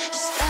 Just